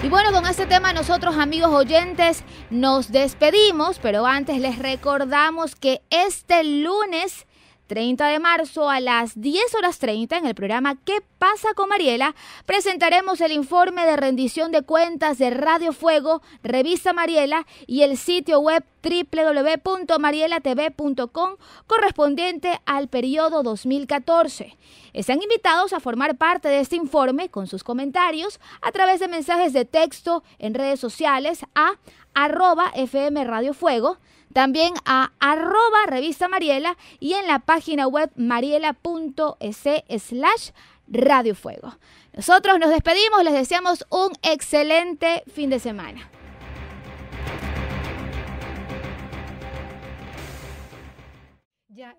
Y bueno, con este tema nosotros amigos oyentes nos despedimos, pero antes les recordamos que este lunes 30 de marzo a las 10 horas 30 en el programa ¿Qué pasa con Mariela? presentaremos el informe de rendición de cuentas de Radio Fuego, Revista Mariela y el sitio web www.marielatv.com correspondiente al periodo 2014. Están invitados a formar parte de este informe con sus comentarios a través de mensajes de texto en redes sociales a arroba FM Radio Fuego también a arroba revista Mariela y en la página web mariela.es slash radiofuego. Nosotros nos despedimos, les deseamos un excelente fin de semana.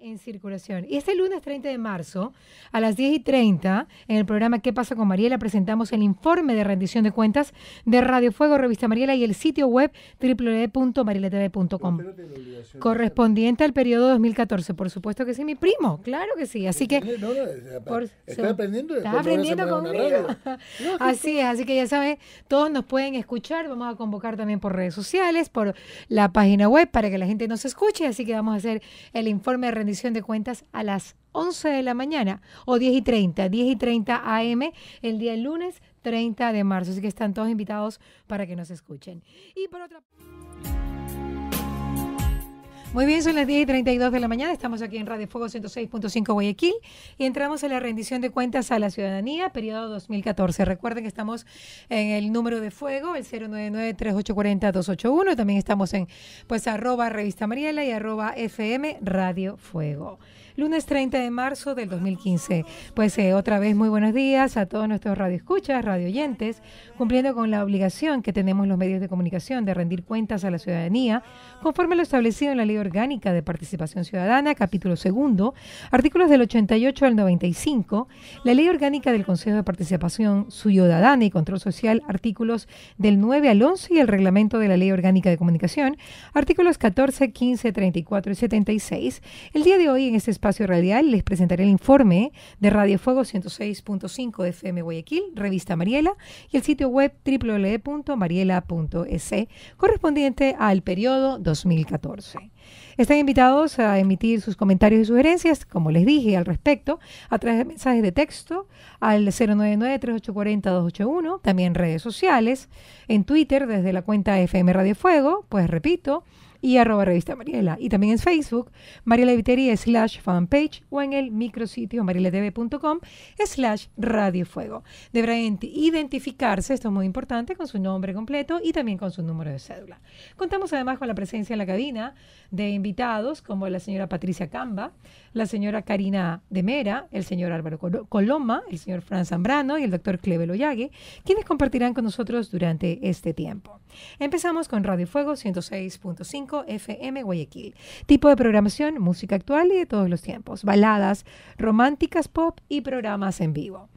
En circulación. Y este lunes 30 de marzo, a las 10 y 30, en el programa ¿Qué pasa con Mariela? presentamos el informe de rendición de cuentas de Radio Fuego, Revista Mariela y el sitio web www.marielatv.com. Correspondiente al periodo 2014. Por supuesto que sí, mi primo, claro que sí. Así que. está aprendiendo. Estás aprendiendo conmigo. así es, así que ya sabes, todos nos pueden escuchar. Vamos a convocar también por redes sociales, por la página web para que la gente nos escuche. Así que vamos a hacer el informe de rendición de cuentas a las 11 de la mañana o 10 y 30, 10 y 30 AM el día lunes 30 de marzo. Así que están todos invitados para que nos escuchen. Y por otra muy bien, son las 10 y 32 de la mañana. Estamos aquí en Radio Fuego 106.5 Guayaquil y entramos en la rendición de cuentas a la ciudadanía, periodo 2014. Recuerden que estamos en el número de fuego, el 099-3840-281. También estamos en pues arroba revista Mariela y arroba FM Radio Fuego lunes 30 de marzo del 2015. Pues eh, otra vez muy buenos días a todos nuestros radioescuchas, radioyentes, cumpliendo con la obligación que tenemos los medios de comunicación de rendir cuentas a la ciudadanía, conforme lo establecido en la Ley Orgánica de Participación Ciudadana, capítulo segundo, artículos del 88 al 95, la Ley Orgánica del Consejo de Participación Ciudadana y Control Social, artículos del 9 al 11 y el reglamento de la Ley Orgánica de Comunicación, artículos 14, 15, 34 y 76. El día de hoy en este espacio espacio radial les presentaré el informe de Radio Fuego 106.5 FM Guayaquil, revista Mariela, y el sitio web www.mariela.es, correspondiente al periodo 2014. Están invitados a emitir sus comentarios y sugerencias, como les dije al respecto, a través de mensajes de texto al 099-3840-281, también redes sociales, en Twitter desde la cuenta FM Radio Fuego, pues repito, y arroba revista Mariela. Y también en Facebook, Mariela Viteri slash fanpage o en el micrositio marielatv.com slash Radio Fuego. Deberá identificarse, esto es muy importante, con su nombre completo y también con su número de cédula. Contamos además con la presencia en la cabina de invitados como la señora Patricia Camba, la señora Karina de Mera, el señor Álvaro Coloma, el señor Fran Zambrano y el doctor Clevel Ollague, quienes compartirán con nosotros durante este tiempo. Empezamos con Radio Fuego 106.5 FM Guayaquil. Tipo de programación, música actual y de todos los tiempos, baladas, románticas, pop y programas en vivo.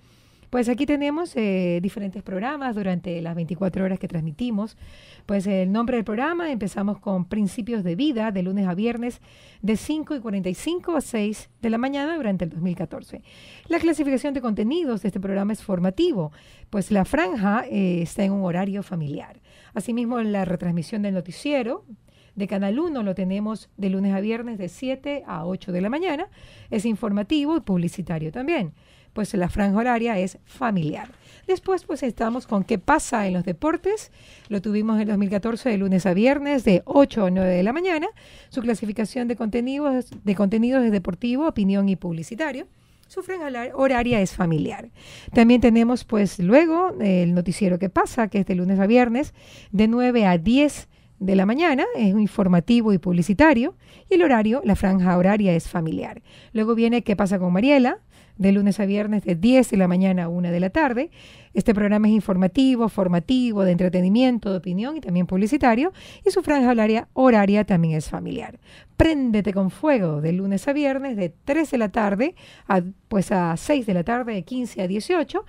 Pues aquí tenemos eh, diferentes programas durante las 24 horas que transmitimos. Pues el nombre del programa, empezamos con Principios de Vida, de lunes a viernes, de 5 y 45 a 6 de la mañana durante el 2014. La clasificación de contenidos de este programa es formativo, pues la franja eh, está en un horario familiar. Asimismo, la retransmisión del noticiero de Canal 1 lo tenemos de lunes a viernes de 7 a 8 de la mañana. Es informativo y publicitario también pues la franja horaria es familiar. Después, pues estamos con qué pasa en los deportes. Lo tuvimos en 2014 de lunes a viernes de 8 a 9 de la mañana. Su clasificación de contenidos, de contenidos es deportivo, opinión y publicitario. Su franja horaria es familiar. También tenemos pues luego el noticiero que pasa, que es de lunes a viernes, de 9 a 10 de la mañana, es informativo y publicitario, y el horario, la franja horaria es familiar. Luego viene ¿Qué pasa con Mariela? de lunes a viernes de 10 de la mañana a 1 de la tarde. Este programa es informativo, formativo, de entretenimiento, de opinión y también publicitario. Y su franja horaria, horaria también es familiar. Préndete con fuego de lunes a viernes de 3 de la tarde a, pues a 6 de la tarde, de 15 a 18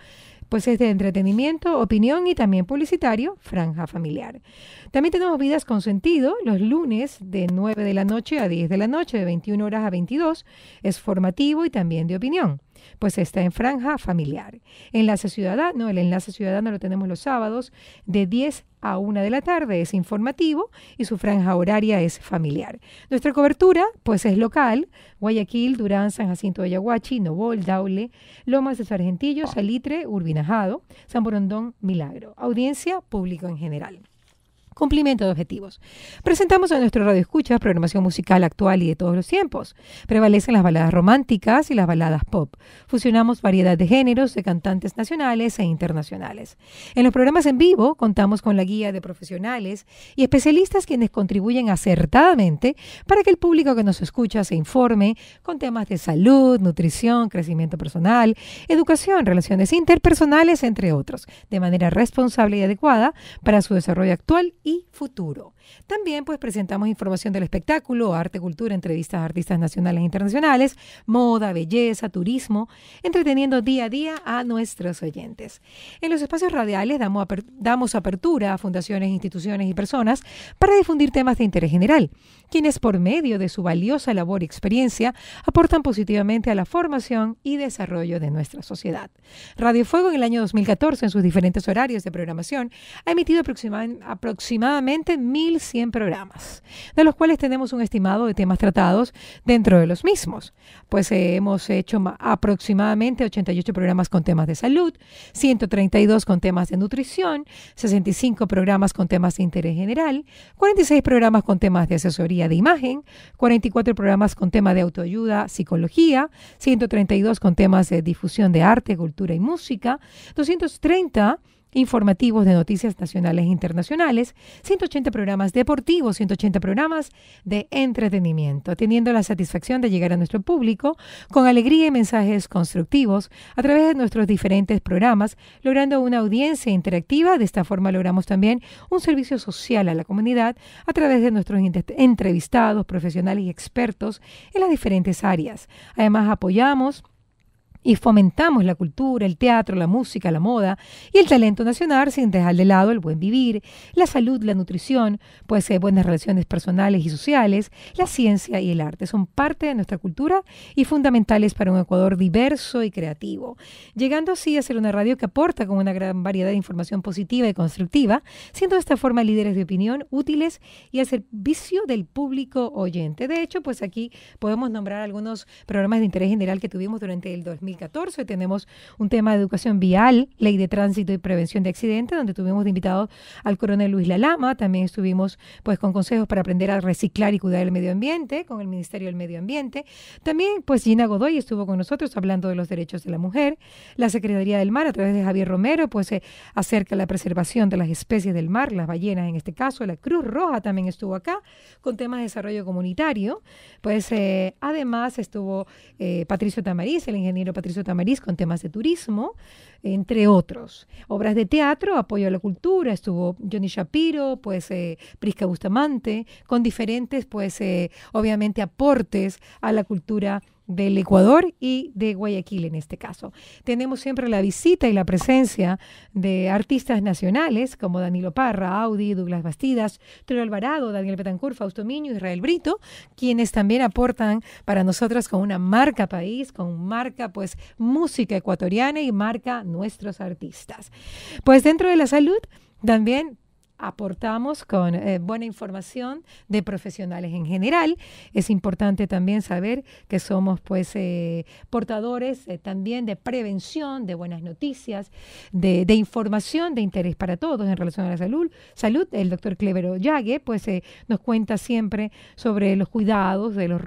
pues es de entretenimiento, opinión y también publicitario, franja familiar. También tenemos Vidas con Sentido, los lunes de 9 de la noche a 10 de la noche, de 21 horas a 22, es formativo y también de opinión. Pues está en franja familiar. Enlace Ciudadano, el enlace ciudadano lo tenemos los sábados de 10 a 1 de la tarde, es informativo y su franja horaria es familiar. Nuestra cobertura, pues es local, Guayaquil, Durán, San Jacinto de Ayahuachi, Nobol, Daule, Lomas de Sargentillo, Salitre, Urbinajado, San Borondón, Milagro. Audiencia, público en general. Cumplimiento de objetivos. Presentamos a nuestro radio escucha programación musical actual y de todos los tiempos. Prevalecen las baladas románticas y las baladas pop. Fusionamos variedad de géneros de cantantes nacionales e internacionales. En los programas en vivo contamos con la guía de profesionales y especialistas quienes contribuyen acertadamente para que el público que nos escucha se informe con temas de salud, nutrición, crecimiento personal, educación, relaciones interpersonales, entre otros, de manera responsable y adecuada para su desarrollo actual y futuro. También pues presentamos información del espectáculo, arte, cultura, entrevistas a artistas nacionales e internacionales, moda, belleza, turismo, entreteniendo día a día a nuestros oyentes. En los espacios radiales damos, damos apertura a fundaciones, instituciones y personas para difundir temas de interés general, quienes por medio de su valiosa labor y experiencia aportan positivamente a la formación y desarrollo de nuestra sociedad. Radio Fuego en el año 2014 en sus diferentes horarios de programación ha emitido aproximadamente mil 100 programas, de los cuales tenemos un estimado de temas tratados dentro de los mismos. Pues eh, hemos hecho aproximadamente 88 programas con temas de salud, 132 con temas de nutrición, 65 programas con temas de interés general, 46 programas con temas de asesoría de imagen, 44 programas con temas de autoayuda, psicología, 132 con temas de difusión de arte, cultura y música, 230 informativos de noticias nacionales e internacionales, 180 programas deportivos, 180 programas de entretenimiento, teniendo la satisfacción de llegar a nuestro público con alegría y mensajes constructivos a través de nuestros diferentes programas, logrando una audiencia interactiva. De esta forma logramos también un servicio social a la comunidad a través de nuestros entrevistados, profesionales y expertos en las diferentes áreas. Además, apoyamos y fomentamos la cultura, el teatro, la música, la moda y el talento nacional sin dejar de lado el buen vivir, la salud, la nutrición, puede ser buenas relaciones personales y sociales, la ciencia y el arte. Son parte de nuestra cultura y fundamentales para un Ecuador diverso y creativo, llegando así a ser una radio que aporta con una gran variedad de información positiva y constructiva, siendo de esta forma líderes de opinión útiles y al servicio del público oyente. De hecho, pues aquí podemos nombrar algunos programas de interés general que tuvimos durante el 2000 2014. Tenemos un tema de educación vial, ley de tránsito y prevención de accidentes, donde tuvimos de invitado al coronel Luis Lalama. También estuvimos pues con consejos para aprender a reciclar y cuidar el medio ambiente con el Ministerio del Medio Ambiente. También pues Gina Godoy estuvo con nosotros hablando de los derechos de la mujer. La Secretaría del Mar a través de Javier Romero pues eh, acerca de la preservación de las especies del mar, las ballenas en este caso. La Cruz Roja también estuvo acá con temas de desarrollo comunitario. Pues eh, además estuvo eh, Patricio Tamariz, el ingeniero Patricio Tamariz con temas de turismo, entre otros. Obras de teatro, apoyo a la cultura, estuvo Johnny Shapiro, pues eh, Prisca Bustamante, con diferentes, pues eh, obviamente aportes a la cultura del Ecuador y de Guayaquil en este caso. Tenemos siempre la visita y la presencia de artistas nacionales como Danilo Parra, Audi, Douglas Bastidas, Toro Alvarado, Daniel Betancourt, Fausto Miño, Israel Brito, quienes también aportan para nosotros con una marca país, con marca pues música ecuatoriana y marca nuestros artistas. Pues dentro de la salud también aportamos con eh, buena información de profesionales en general. Es importante también saber que somos pues eh, portadores eh, también de prevención, de buenas noticias, de, información de interés para todos en relación a la salud. Salud, el doctor Clevero Yague pues nos cuenta siempre sobre los cuidados de los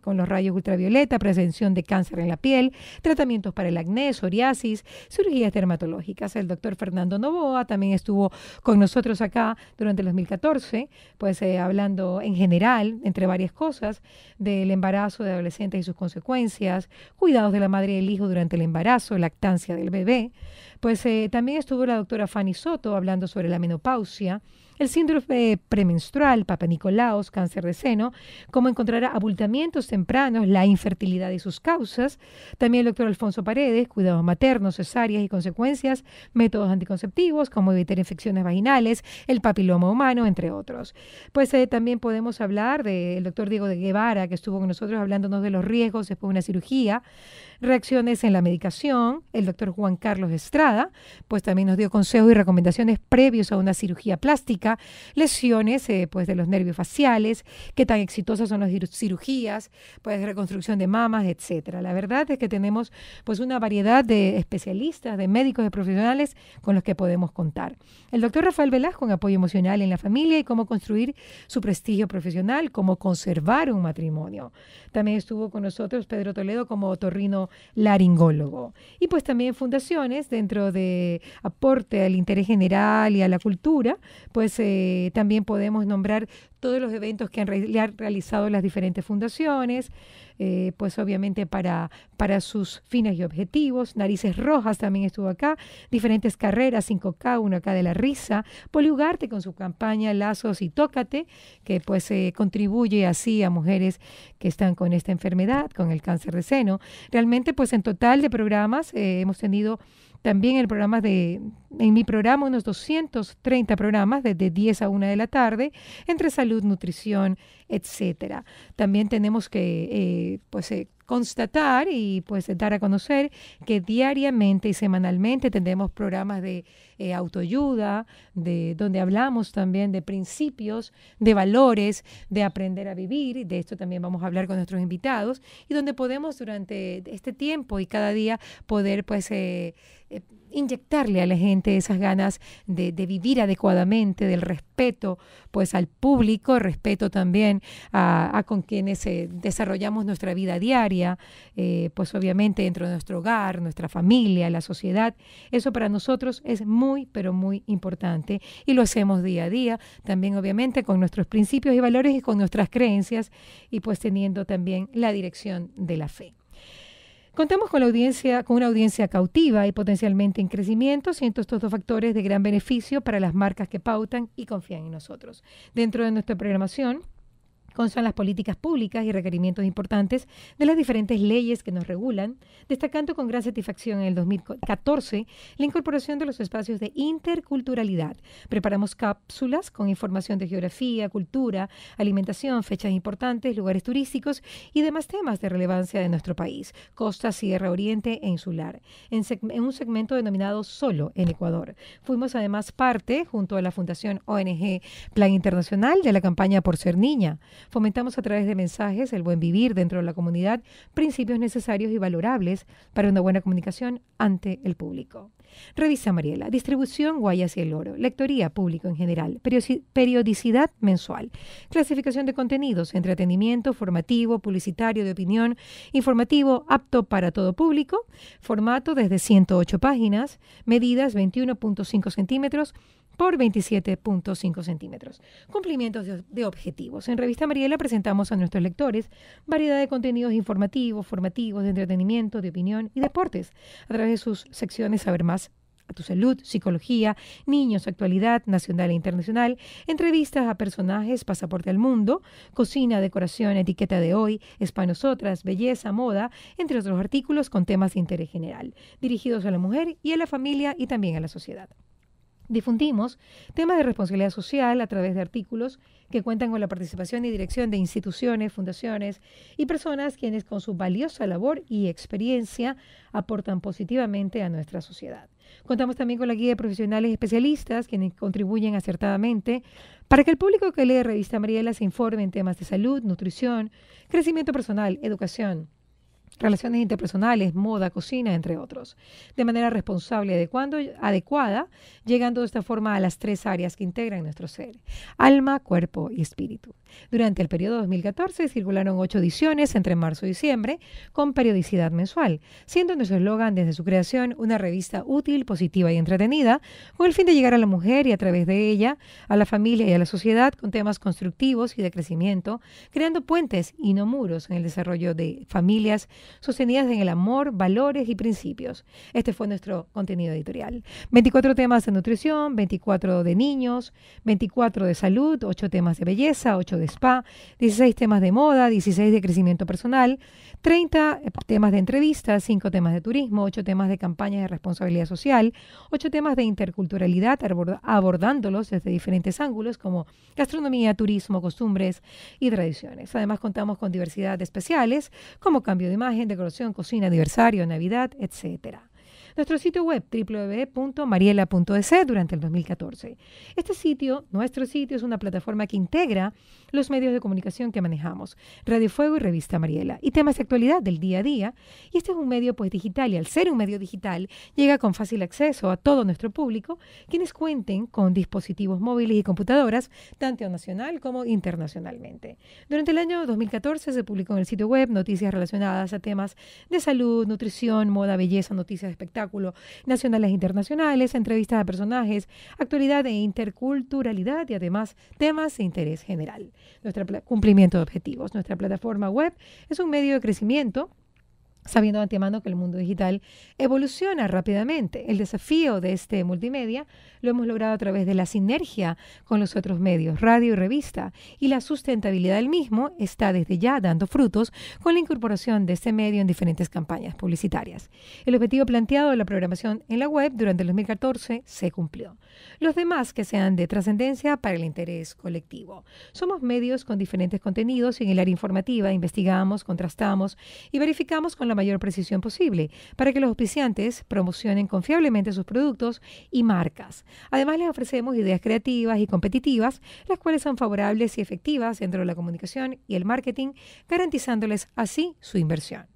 con los rayos ultravioleta, prevención de cáncer en la piel, tratamientos para el acné, psoriasis, cirugías dermatológicas. El doctor Fernando Novoa también estuvo con nosotros acá durante el 2014, pues eh, hablando en general, entre varias cosas, del embarazo de adolescentes y sus consecuencias, cuidados de la madre y el hijo durante el embarazo, lactancia del bebé. Pues eh, también estuvo la doctora Fanny Soto hablando sobre la menopausia, el síndrome premenstrual, Papa Nicolaos, cáncer de seno, cómo encontrar abultamientos tempranos, la infertilidad y sus causas. También el doctor Alfonso Paredes, cuidados maternos, cesáreas y consecuencias, métodos anticonceptivos, cómo evitar infecciones vaginales, el papiloma humano, entre otros. Pues eh, también podemos hablar del doctor Diego de Guevara, que estuvo con nosotros hablándonos de los riesgos después de una cirugía reacciones en la medicación. El doctor Juan Carlos Estrada, pues también nos dio consejos y recomendaciones previos a una cirugía plástica, lesiones eh, pues de los nervios faciales, qué tan exitosas son las cirugías, pues reconstrucción de mamas, etcétera. La verdad es que tenemos pues una variedad de especialistas, de médicos, de profesionales con los que podemos contar. El doctor Rafael Velasco en apoyo emocional en la familia y cómo construir su prestigio profesional, cómo conservar un matrimonio. También estuvo con nosotros Pedro Toledo como otorrino laringólogo. Y pues también fundaciones dentro de aporte al interés general y a la cultura, pues eh, también podemos nombrar todos los eventos que han realizado las diferentes fundaciones, eh, pues obviamente para, para sus fines y objetivos. Narices Rojas también estuvo acá, diferentes carreras, 5K, uno acá de la risa, Poliugarte con su campaña Lazos y Tócate, que pues eh, contribuye así a mujeres que están con esta enfermedad, con el cáncer de seno. Realmente pues en total de programas eh, hemos tenido también el programa de, en mi programa, unos 230 programas desde 10 a 1 de la tarde, entre salud, nutrición, etcétera. También tenemos que, eh, pues, eh, constatar y pues dar a conocer que diariamente y semanalmente tendremos programas de eh, autoayuda, de donde hablamos también de principios, de valores, de aprender a vivir, de esto también vamos a hablar con nuestros invitados, y donde podemos durante este tiempo y cada día poder pues eh, eh, inyectarle a la gente esas ganas de, vivir adecuadamente, del respeto pues al público, respeto también a, con quienes eh, desarrollamos nuestra vida diaria, eh, pues obviamente dentro de nuestro hogar, nuestra familia, la sociedad. Eso para nosotros es muy, pero muy importante y lo hacemos día a día, también obviamente con nuestros principios y valores y con nuestras creencias y pues teniendo también la dirección de la fe. Contamos con, la audiencia, con una audiencia cautiva y potencialmente en crecimiento, siendo estos dos factores de gran beneficio para las marcas que pautan y confían en nosotros. Dentro de nuestra programación, constan las políticas públicas y requerimientos importantes de las diferentes leyes que nos regulan, destacando con gran satisfacción en el 2014 la incorporación de los espacios de interculturalidad. Preparamos cápsulas con información de geografía, cultura, alimentación, fechas importantes, lugares turísticos y demás temas de relevancia de nuestro país, costa, sierra, oriente e insular, en, en un segmento denominado Solo en Ecuador. Fuimos además parte, junto a la Fundación ONG Plan Internacional, de la campaña Por Ser Niña. Fomentamos a través de mensajes el buen vivir dentro de la comunidad, principios necesarios y valorables para una buena comunicación ante el público. Revista Mariela, distribución Guayas y el Oro, lectoría público en general, periodicidad mensual, clasificación de contenidos, entretenimiento, formativo, publicitario, de opinión, informativo, apto para todo público, formato desde 108 páginas, medidas 21.5 centímetros, por 27.5 centímetros. Cumplimientos de, objetivos. En Revista Mariela presentamos a nuestros lectores variedad de contenidos informativos, formativos, de entretenimiento, de opinión y deportes a través de sus secciones Saber Más a tu salud, psicología, niños, actualidad nacional e internacional, entrevistas a personajes, pasaporte al mundo, cocina, decoración, etiqueta de hoy, españos otras, belleza, moda, entre otros artículos con temas de interés general, dirigidos a la mujer y a la familia y también a la sociedad. Difundimos temas de responsabilidad social a través de artículos que cuentan con la participación y dirección de instituciones, fundaciones y personas quienes con su valiosa labor y experiencia aportan positivamente a nuestra sociedad. Contamos también con la guía de profesionales especialistas quienes contribuyen acertadamente para que el público que lee Revista Mariela se informe en temas de salud, nutrición, crecimiento personal, educación, relaciones interpersonales, moda, cocina, entre otros, de manera responsable y adecuada, llegando de esta forma a las tres áreas que integran nuestro ser, alma, cuerpo y espíritu. Durante el periodo 2014 circularon ocho ediciones entre marzo y diciembre con periodicidad mensual, siendo nuestro eslogan desde su creación una revista útil, positiva y entretenida, con el fin de llegar a la mujer y a través de ella a la familia y a la sociedad con temas constructivos y de crecimiento, creando puentes y no muros en el desarrollo de familias, sostenidas en el amor, valores y principios. Este fue nuestro contenido editorial. 24 temas de nutrición, 24 de niños, 24 de salud, 8 temas de belleza, 8 de spa, 16 temas de moda, 16 de crecimiento personal, 30 eh, temas de entrevistas, 5 temas de turismo, 8 temas de campañas de responsabilidad social, 8 temas de interculturalidad abordándolos desde diferentes ángulos como gastronomía, turismo, costumbres y tradiciones. Además contamos con diversidad especiales como cambio de imagen, decoración, cocina, aniversario, Navidad, etcétera nuestro sitio web www.mariela.es durante el 2014. Este sitio, nuestro sitio, es una plataforma que integra los medios de comunicación que manejamos, Radio Fuego y Revista Mariela, y temas de actualidad del día a día. Y este es un medio pues digital y al ser un medio digital llega con fácil acceso a todo nuestro público, quienes cuenten con dispositivos móviles y computadoras, tanto nacional como internacionalmente. Durante el año 2014 se publicó en el sitio web noticias relacionadas a temas de salud, nutrición, moda, belleza, noticias de espectáculos, nacionales e internacionales, entrevistas a personajes, actualidad e interculturalidad y además temas de interés general. Nuestro cumplimiento de objetivos. Nuestra plataforma web es un medio de crecimiento sabiendo de antemano que el mundo digital evoluciona rápidamente. El desafío de este multimedia lo hemos logrado a través de la sinergia con los otros medios, radio y revista, y la sustentabilidad del mismo está desde ya dando frutos con la incorporación de este medio en diferentes campañas publicitarias. El objetivo planteado de la programación en la web durante el 2014 se cumplió. Los demás que sean de trascendencia para el interés colectivo. Somos medios con diferentes contenidos y en el área informativa investigamos, contrastamos y verificamos con la mayor precisión posible para que los auspiciantes promocionen confiablemente sus productos y marcas. Además, les ofrecemos ideas creativas y competitivas, las cuales son favorables y efectivas dentro de la comunicación y el marketing, garantizándoles así su inversión.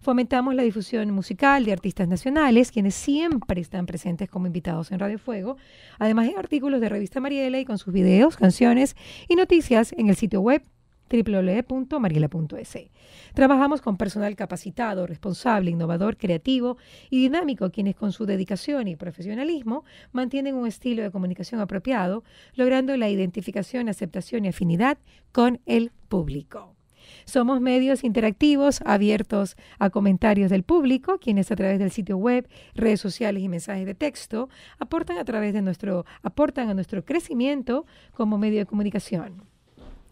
Fomentamos la difusión musical de artistas nacionales, quienes siempre están presentes como invitados en Radio Fuego, además de artículos de Revista Mariela y con sus videos, canciones y noticias en el sitio web www.mariela.es. Trabajamos con personal capacitado, responsable, innovador, creativo y dinámico, quienes con su dedicación y profesionalismo mantienen un estilo de comunicación apropiado, logrando la identificación, aceptación y afinidad con el público. Somos medios interactivos abiertos a comentarios del público, quienes a través del sitio web, redes sociales y mensajes de texto aportan a través de nuestro aportan a nuestro crecimiento como medio de comunicación.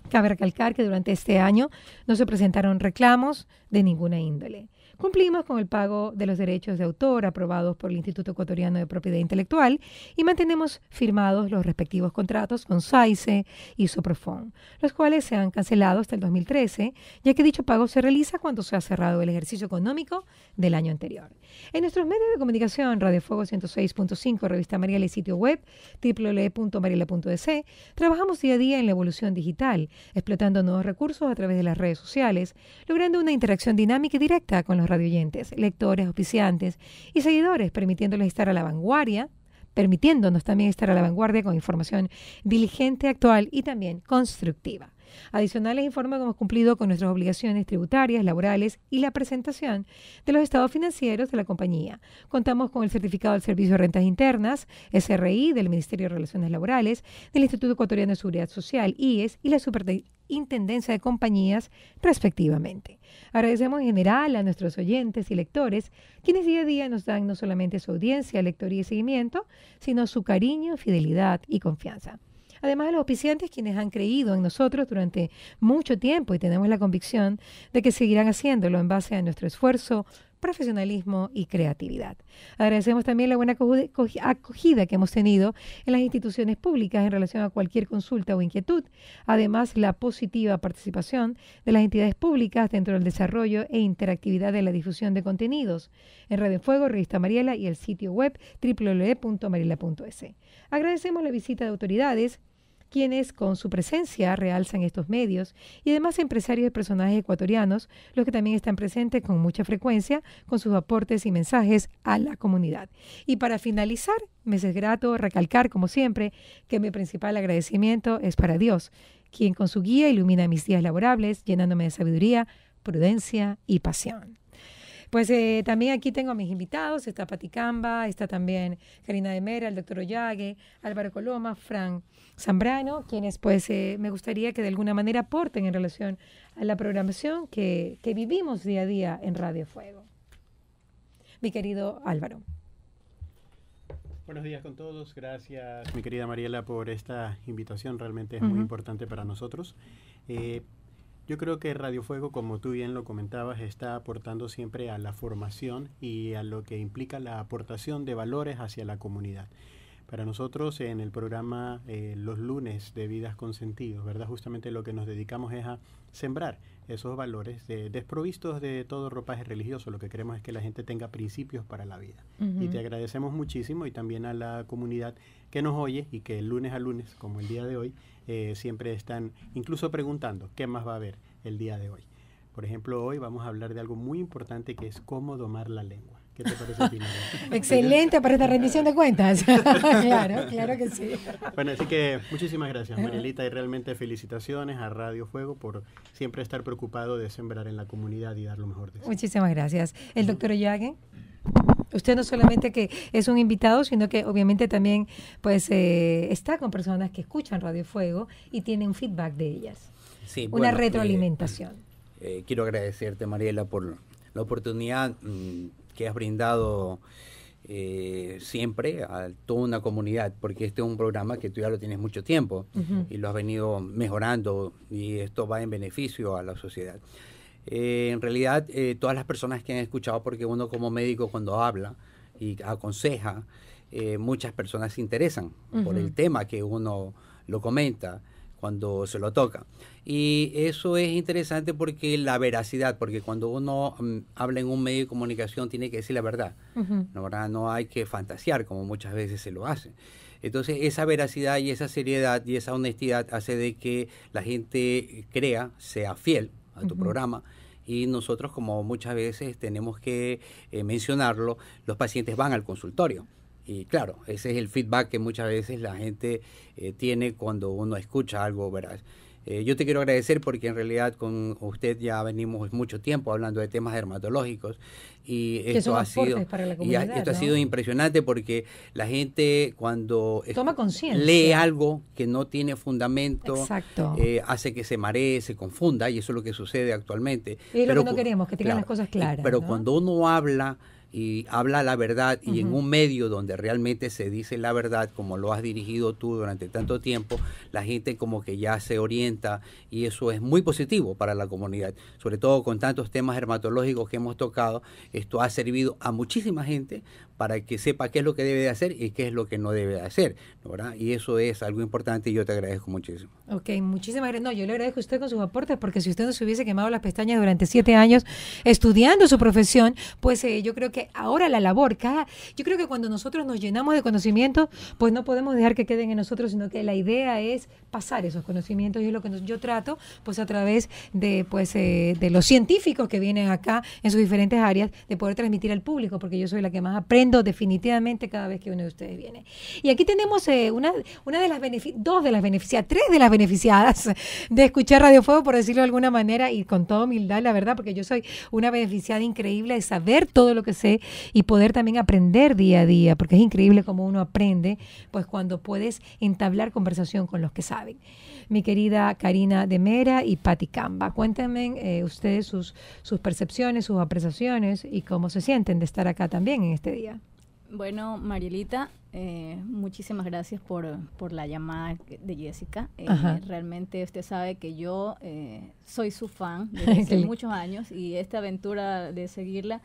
Cabe recalcar que durante este año no se presentaron reclamos de ninguna índole. Cumplimos con el pago de los derechos de autor aprobados por el Instituto Ecuatoriano de Propiedad Intelectual y mantenemos firmados los respectivos contratos con SAICE y Soprofon, los cuales se han cancelado hasta el 2013, ya que dicho pago se realiza cuando se ha cerrado el ejercicio económico del año anterior. En nuestros medios de comunicación, Radio Fuego 106.5, Revista Mariela y sitio web www.mariela.es, trabajamos día a día en la evolución digital, explotando nuevos recursos a través de las redes sociales, logrando una interacción dinámica y directa con los radioyentes, lectores, auspiciantes y seguidores, permitiéndoles estar a la vanguardia, permitiéndonos también estar a la vanguardia con información diligente, actual y también constructiva. Adicionales informa que hemos cumplido con nuestras obligaciones tributarias, laborales y la presentación de los estados financieros de la compañía. Contamos con el certificado del Servicio de Rentas Internas, SRI, del Ministerio de Relaciones Laborales, del Instituto Ecuatoriano de Seguridad Social, IES, y la Superintendencia de Compañías, respectivamente. Agradecemos en general a nuestros oyentes y lectores, quienes día a día nos dan no solamente su audiencia, lectoría y seguimiento, sino su cariño, fidelidad y confianza. Además de los auspiciantes quienes han creído en nosotros durante mucho tiempo y tenemos la convicción de que seguirán haciéndolo en base a nuestro esfuerzo, profesionalismo y creatividad. Agradecemos también la buena acogida que hemos tenido en las instituciones públicas en relación a cualquier consulta o inquietud, además la positiva participación de las entidades públicas dentro del desarrollo e interactividad de la difusión de contenidos en Radio Fuego, Revista Mariela y el sitio web www.mariela.es. Agradecemos la visita de autoridades, quienes con su presencia realzan estos medios y además empresarios y personajes ecuatorianos, los que también están presentes con mucha frecuencia con sus aportes y mensajes a la comunidad. Y para finalizar, me es grato recalcar, como siempre, que mi principal agradecimiento es para Dios, quien con su guía ilumina mis días laborables, llenándome de sabiduría, prudencia y pasión. Pues eh, también aquí tengo a mis invitados, está Pati Camba, está también Karina de Mera, el doctor Ollague, Álvaro Coloma, Fran Zambrano, quienes pues eh, me gustaría que de alguna manera aporten en relación a la programación que, que vivimos día a día en Radio Fuego. Mi querido Álvaro. Buenos días con todos. Gracias, mi querida Mariela, por esta invitación. Realmente es muy importante para nosotros. Eh, yo creo que Radio Fuego, como tú bien lo comentabas, está aportando siempre a la formación y a lo que implica la aportación de valores hacia la comunidad. Para nosotros en el programa eh, Los lunes de Vidas con Sentido, ¿verdad? Justamente lo que nos dedicamos es a sembrar esos valores desprovistos de todo ropaje religioso. Lo que queremos es que la gente tenga principios para la vida. Y te agradecemos muchísimo y también a la comunidad que nos oye y que el lunes a lunes, como el día de hoy, eh, siempre están incluso preguntando qué más va a haber el día de hoy. Por ejemplo, hoy vamos a hablar de algo muy importante que es cómo domar la lengua. ¿Qué te parece, Excelente para esta rendición de cuentas. claro, claro que sí. Bueno, así que muchísimas gracias, Marielita, y realmente felicitaciones a Radio Fuego por siempre estar preocupado de sembrar en la comunidad y dar lo mejor de sí. Muchísimas gracias. El doctor Oyague. Usted no solamente que es un invitado, sino que obviamente también pues eh, está con personas que escuchan Radio Fuego y tienen feedback de ellas. Sí, Una eh, retroalimentación. Eh, quiero agradecerte, Mariela, por la oportunidad mm, que has brindado eh, siempre a toda una comunidad, porque este es un programa que tú ya lo tienes mucho tiempo y lo has venido mejorando y esto va en beneficio a la sociedad. Eh, en realidad, eh, todas las personas que han escuchado, porque uno como médico cuando habla y aconseja, muchas personas se interesan por el tema que uno lo comenta cuando se lo toca. Y eso es interesante porque la veracidad, porque cuando uno mm, habla en un medio de comunicación tiene que decir la verdad, ¿no, verdad? no hay que fantasear como muchas veces se lo hace. Entonces esa veracidad y esa seriedad y esa honestidad hace de que la gente crea, sea fiel a tu programa y nosotros como muchas veces tenemos que eh, mencionarlo, los pacientes van al consultorio. Y claro, ese es el feedback que muchas veces la gente eh, tiene cuando uno escucha algo veraz. Eh, yo te quiero agradecer porque en realidad con usted ya venimos mucho tiempo hablando de temas dermatológicos y esto ha sido y esto ha sido impresionante porque la gente cuando Toma lee algo que no tiene fundamento eh, hace que se maree, se confunda y eso es lo que sucede actualmente. Y pero, lo que no queremos, que tengan las cosas claras. Pero cuando uno habla y habla la verdad y en un medio donde realmente se dice la verdad, como lo has dirigido tú durante tanto tiempo, la gente como que ya se orienta y eso es muy positivo para la comunidad, sobre todo con tantos temas dermatológicos que hemos tocado, esto ha servido a muchísima gente para que sepa qué es lo que debe de hacer y qué es lo que no debe de hacer, ¿verdad? Y eso es algo importante y yo te agradezco muchísimo. Ok, muchísimas gracias. No, yo le agradezco a usted con sus aportes porque si usted no se hubiese quemado las pestañas durante siete años estudiando su profesión, pues eh, yo creo que ahora la labor, cada, yo creo que cuando nosotros nos llenamos de conocimiento, pues no podemos dejar que queden en nosotros, sino que la idea es pasar esos conocimientos y es lo que yo trato, pues a través de, pues, eh, de los científicos que vienen acá en sus diferentes áreas, de poder transmitir al público, porque yo soy la que más aprende definitivamente cada vez que uno de ustedes viene. Y aquí tenemos eh, una, una de las dos de las beneficiadas, tres de las beneficiadas de escuchar Radio Fuego, por decirlo de alguna manera, y con toda humildad, la verdad, porque yo soy una beneficiada increíble de saber todo lo que sé y poder también aprender día a día, porque es increíble cómo uno aprende, pues cuando puedes entablar conversación con los que saben. Mi querida Karina de Mera y Patti Camba, cuéntenme eh, ustedes sus, sus percepciones, sus apreciaciones y cómo se sienten de estar acá también en este día. Bueno, Marielita, eh, muchísimas gracias por, por, la llamada de Jessica. Eh, realmente usted sabe que yo eh, soy su fan desde hace muchos años y esta aventura de seguirla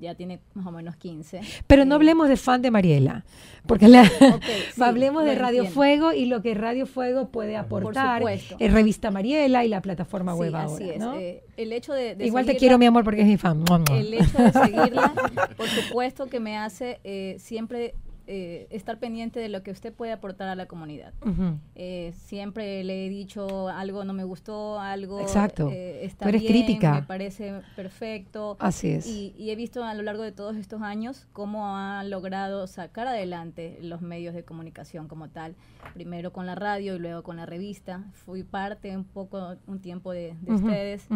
ya tiene más o menos 15. Pero no hablemos de fan de Mariela, porque la, hablemos de Radio Fuego y lo que Radio Fuego puede aportar, en Revista Mariela y la plataforma web ahora. Así es. el hecho de, Igual te quiero, mi amor, porque es mi fan. El hecho de seguirla, por supuesto que me hace siempre eh, estar pendiente de lo que usted puede aportar a la comunidad. Eh, siempre le he dicho algo no me gustó, algo Exacto. Eh, está bien, crítica. me parece perfecto. Así es. Y, y, he visto a lo largo de todos estos años cómo ha logrado sacar adelante los medios de comunicación como tal. Primero con la radio y luego con la revista. Fui parte un poco, un tiempo de, ustedes.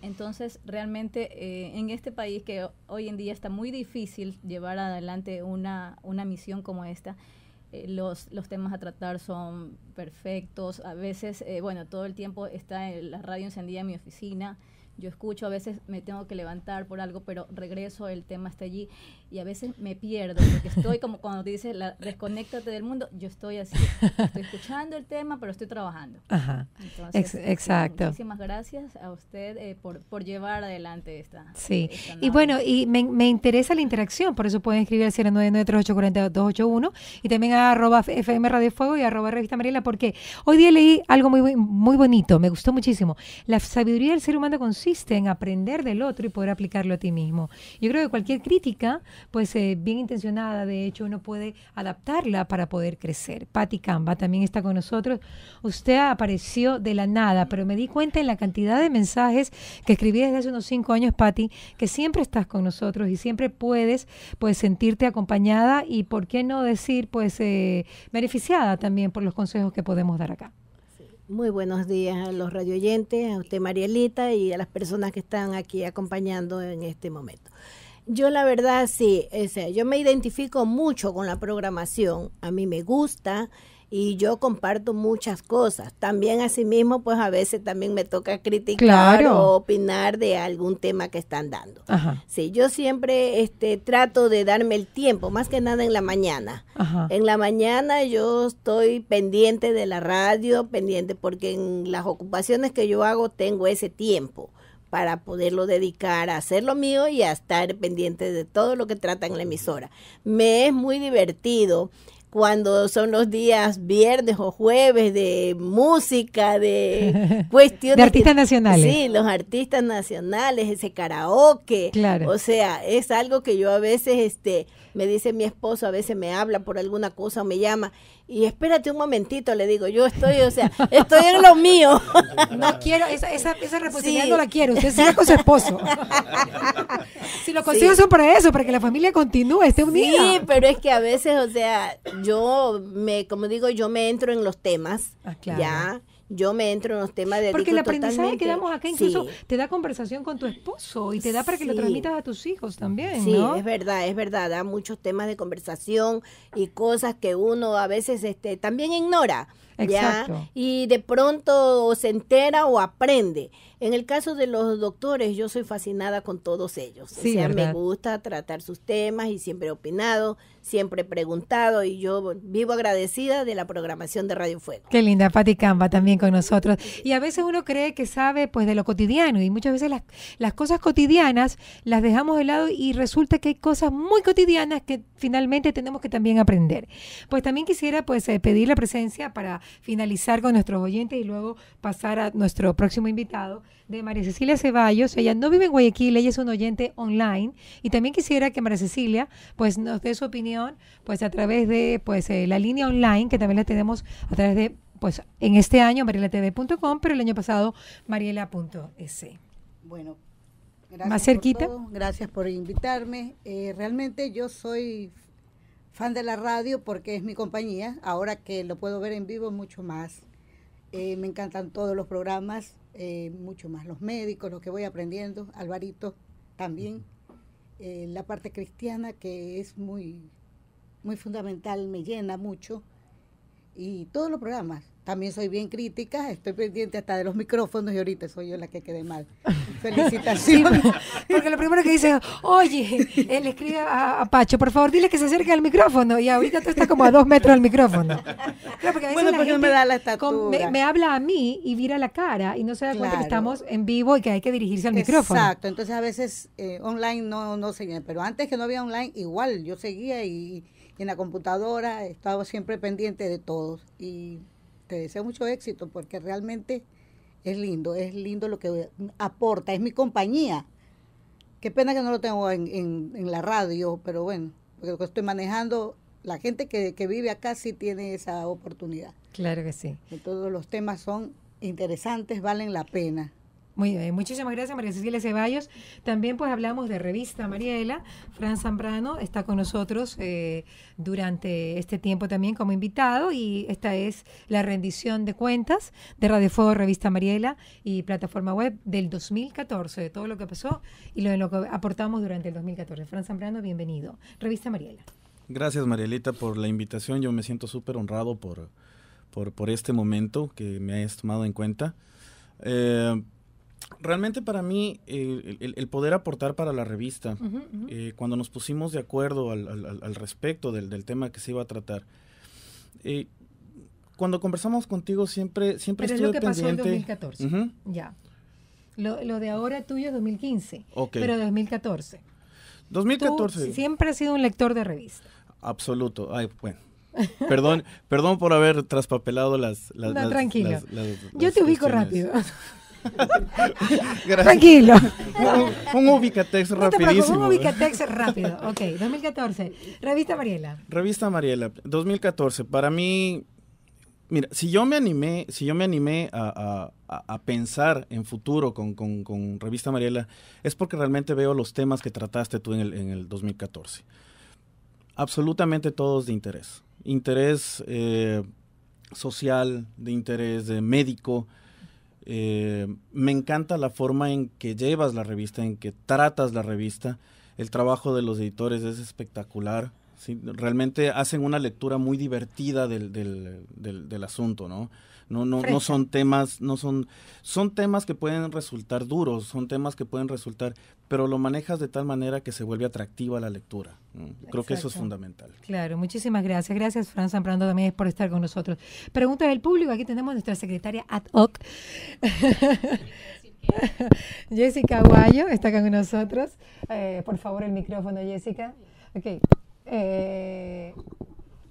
Entonces, realmente eh, en este país que hoy en día está muy difícil llevar adelante una, una misión como esta, eh, los, los temas a tratar son perfectos. A veces, eh, bueno, todo el tiempo está la radio encendida en mi oficina yo escucho, a veces me tengo que levantar por algo, pero regreso, el tema está allí y a veces me pierdo, porque estoy como cuando te dice, la, desconéctate del mundo, yo estoy así, estoy escuchando el tema, pero estoy trabajando. Ajá. exacto. muchísimas gracias a usted eh, por, por, llevar adelante esta. Sí, y bueno, y me, me, interesa la interacción, por eso pueden escribir al 099384281 y también a arroba FM Radio Fuego y arroba Revista Mariela, porque hoy día leí algo muy, muy bonito, me gustó muchísimo. La sabiduría del ser humano consiste en aprender del otro y poder aplicarlo a ti mismo. Yo creo que cualquier crítica pues eh, bien intencionada, de hecho uno puede adaptarla para poder crecer. Patti Camba también está con nosotros. Usted apareció de la nada, pero me di cuenta en la cantidad de mensajes que escribí desde hace unos cinco años, Patti, que siempre estás con nosotros y siempre puedes pues sentirte acompañada y por qué no decir pues eh, beneficiada también por los consejos que podemos dar acá. Muy buenos días a los radioyentes, a usted Marielita y a las personas que están aquí acompañando en este momento. Yo la verdad sí, o sea, yo me identifico mucho con la programación, a mí me gusta y yo comparto muchas cosas. También asimismo, pues a veces también me toca criticar o opinar de algún tema que están dando. Sí, yo siempre este, trato de darme el tiempo, más que nada en la mañana. En la mañana yo estoy pendiente de la radio, pendiente porque en las ocupaciones que yo hago tengo ese tiempo para poderlo dedicar a hacer lo mío y a estar pendiente de todo lo que trata en la emisora. Me es muy divertido cuando son los días viernes o jueves de música, de cuestiones. de artistas nacionales. Sí, los artistas nacionales, ese karaoke. Claro. O sea, es algo que yo a veces, este, me dice mi esposo, a veces me habla por alguna cosa o me llama y espérate un momentito, le digo, yo estoy, o sea, estoy en lo mío. No quiero, esa, esa, esa responsabilidad no la quiero, usted sigue con su esposo. si lo consigo son para eso, para que la familia continúe, esté unida. Sí, pero es que a veces, o sea, yo me, como digo, yo me entro en los temas, ah, ya, yo me entro en los temas de Porque el aprendizaje que damos acá incluso te da conversación con tu esposo y te da para que lo transmitas a tus hijos también. Sí, es verdad, es verdad, da muchos temas de conversación y cosas que uno a veces este, también ignora. Exacto. Y de pronto se entera o aprende. En el caso de los doctores, yo soy fascinada con todos ellos. o sea, me gusta tratar sus temas y siempre he opinado, siempre he preguntado y yo vivo agradecida de la programación de Radio Fuego. Qué linda, Pati Camba también con nosotros. Y a veces uno cree que sabe pues de lo cotidiano y muchas veces las, las cosas cotidianas las dejamos de lado y resulta que hay cosas muy cotidianas que finalmente tenemos que también aprender. Pues también quisiera pues eh, pedir la presencia para finalizar con nuestros oyentes y luego pasar a nuestro próximo invitado de María Cecilia Ceballos. Ella no vive en Guayaquil, ella es un oyente online y también quisiera que María Cecilia pues nos dé su opinión pues a través de pues eh, la línea online que también la tenemos a través de pues en este año marielatv.com, pero el año pasado mariela.es. Bueno, gracias más cerquita. Gracias por invitarme. Eh, realmente yo soy fan de la radio porque es mi compañía. Ahora que lo puedo ver en vivo, mucho más. Eh, me encantan todos los programas, eh, mucho más los médicos, lo que voy aprendiendo. Alvarito también. Eh, la parte cristiana que es muy, muy fundamental, me llena mucho. Y todos los programas. También soy bien crítica, estoy pendiente hasta de los micrófonos y ahorita soy yo la que quedé mal. Felicitaciones. porque lo primero que dice, oye, él escribe a, Pacho, por favor, dile que se acerque al micrófono. Y ahorita tú estás como a dos metros del micrófono. porque a veces bueno, me da la estatura. me, habla a mí y vira la cara y no se da cuenta que estamos en vivo y que hay que dirigirse al micrófono. Exacto, entonces a veces eh, online no, no seguía, pero antes que no había online, igual yo seguía y, y en la computadora estaba siempre pendiente de todos. Y te deseo mucho éxito porque realmente es lindo, es lindo lo que aporta, es mi compañía. Qué pena que no lo tengo en, en, la radio, pero bueno, porque lo que estoy manejando, la gente que, que vive acá sí tiene esa oportunidad. Claro que sí. todos los temas son interesantes, valen la pena. Muy bien, muchísimas gracias María Cecilia Ceballos. También pues hablamos de revista Mariela. Fran Zambrano está con nosotros eh, durante este tiempo también como invitado y esta es la rendición de cuentas de Radio Fuego Revista Mariela y plataforma web del 2014, de todo lo que pasó y lo, lo que aportamos durante el 2014. Fran Zambrano, bienvenido. Revista Mariela. Gracias Marielita por la invitación. Yo me siento súper honrado por, por, por, este momento que me hayas tomado en cuenta. Eh, realmente para mí el, poder aportar para la revista, eh, cuando nos pusimos de acuerdo al, respecto del, tema que se iba a tratar, eh, cuando conversamos contigo siempre, siempre Pero es lo que pasó en 2014. Ya. Lo, lo, de ahora tuyo es 2015. Pero 2014. 2014. siempre has sido un lector de revista. Absoluto. Ay, bueno. Perdón, perdón por haber traspapelado las... las no, tranquilo. Yo te ubico rápido. Tranquilo. Un, ubicatex rapidísimo. un ubicatex rápido. Ok, 2014. Revista Mariela. Revista Mariela, 2014. Para mí, mira, si yo me animé, si yo me animé a, pensar en futuro con, Revista Mariela, es porque realmente veo los temas que trataste tú en el, en el 2014. Absolutamente todos de interés. Interés eh, social, de interés de médico, eh, me encanta la forma en que llevas la revista, en que tratas la revista. El trabajo de los editores es espectacular. Realmente hacen una lectura muy divertida del, del asunto, ¿no? No, no, no son temas, no son, son temas que pueden resultar duros, son temas que pueden resultar, pero lo manejas de tal manera que se vuelve atractiva la lectura. Creo que eso es fundamental. Claro, muchísimas gracias. Gracias, Fran Zambrano, también por estar con nosotros. Preguntas del público, aquí tenemos nuestra secretaria ad hoc. Jessica Aguayo está acá con nosotros. Eh, por favor, el micrófono, Jessica. Ok. Eh,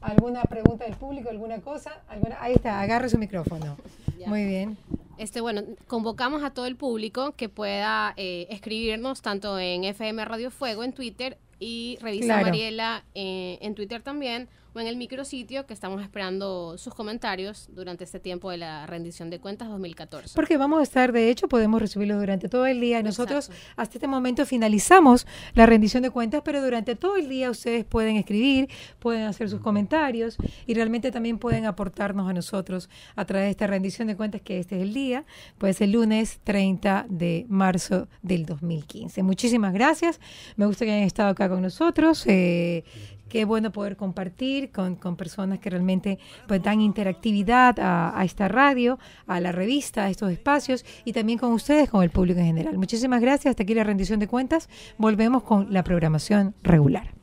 ¿Alguna pregunta del público? ¿Alguna cosa? ¿Alguna? Ahí está, agarre su micrófono. Muy bien. Este, bueno, convocamos a todo el público que pueda eh, escribirnos tanto en FM Radio Fuego en Twitter y Revista Mariela eh, en Twitter también o en el micrositio que estamos esperando sus comentarios durante este tiempo de la rendición de cuentas 2014. Porque vamos a estar, de hecho, podemos recibirlo durante todo el día. Nosotros hasta este momento finalizamos la rendición de cuentas, pero durante todo el día ustedes pueden escribir, pueden hacer sus comentarios y realmente también pueden aportarnos a nosotros a través de esta rendición de cuentas que este es el día, pues el lunes 30 de marzo del 2015. Muchísimas gracias. Me gusta que hayan estado acá con nosotros. Eh, Qué bueno poder compartir con, personas que realmente pues, dan interactividad a, esta radio, a la revista, a estos espacios y también con ustedes, con el público en general. Muchísimas gracias. Hasta aquí la rendición de cuentas. Volvemos con la programación regular.